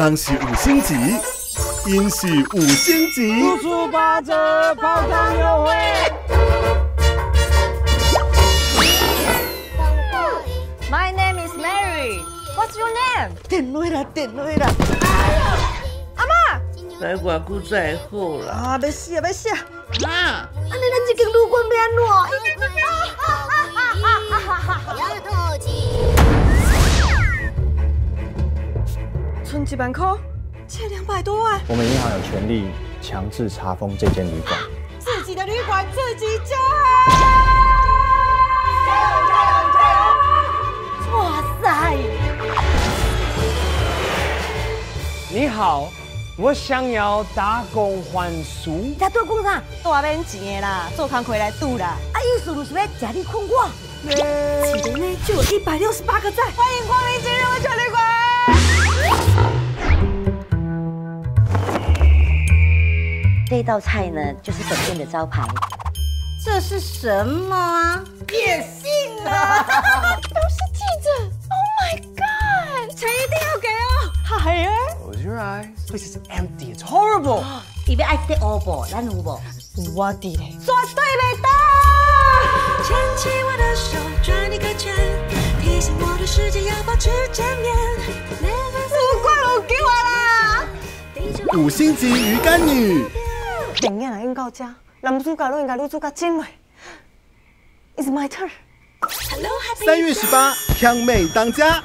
人是五星级，因是五星级。处处八折，泡汤优惠。My name is Mary. What's your name? 电落啦，电落啦！阿妈，来偌久再好啦。啊，要死啊，要死啊！妈，安尼咱这间旅馆要安怎？存几万块，借两百多万，我们银行有权利强制查封这间旅馆。自己的旅馆自己加油！加油！加油。哇塞！你好，我想要打工换宿。他做工啥？大免钱的啦，做工回来赌啦。啊，意思就是要假你困我。一年呢就有一百六十八个赞，欢迎光临今日温泉旅这道菜呢，就是本店的招牌。这是什么啊？变性啊！都是记者！Oh my god！钱一定要给哦！海儿 Close your eyes. This is empty. It's horrible. 你要爱吃欧布，咱有无？我的嘞，绝对袂当！牵起我的手，转一个圈，提醒我的世界要保持正面。不管有给我啦！五星级鱼干女，电影来演到这，男主角都应该女主角进来。It's my turn。三月十八，强妹当家。